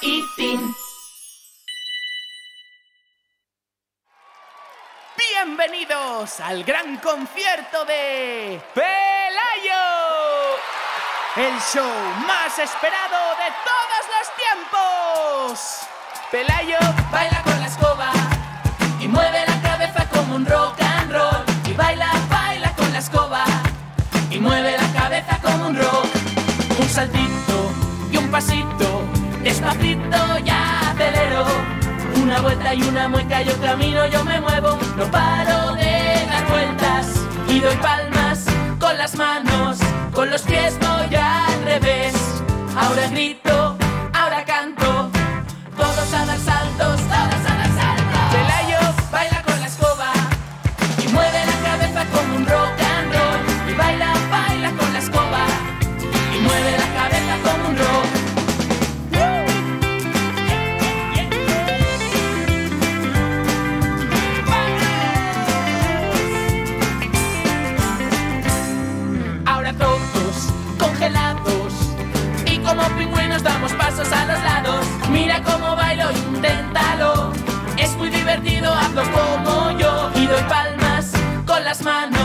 Y Tim. Bienvenidos al gran concierto de Pelayo, el show más esperado de todos los tiempos. Pelayo Baila con la escoba y mueve la cabeza como un rock and roll. Y baila, baila con la escoba y mueve la cabeza como un rock. Un saltito y un pasito, despacito ya acelero. Una vuelta y una mueca, yo camino, yo me muevo, no paro de dar vueltas y doy palmas con las manos, con los pies voy al revés. Ahora grito, my name.